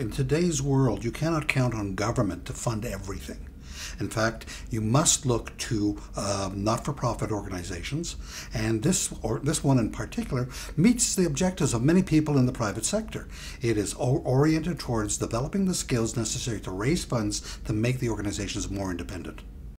In today's world, you cannot count on government to fund everything. In fact, you must look to uh, not-for-profit organizations, and this or this one in particular meets the objectives of many people in the private sector. It is oriented towards developing the skills necessary to raise funds to make the organizations more independent.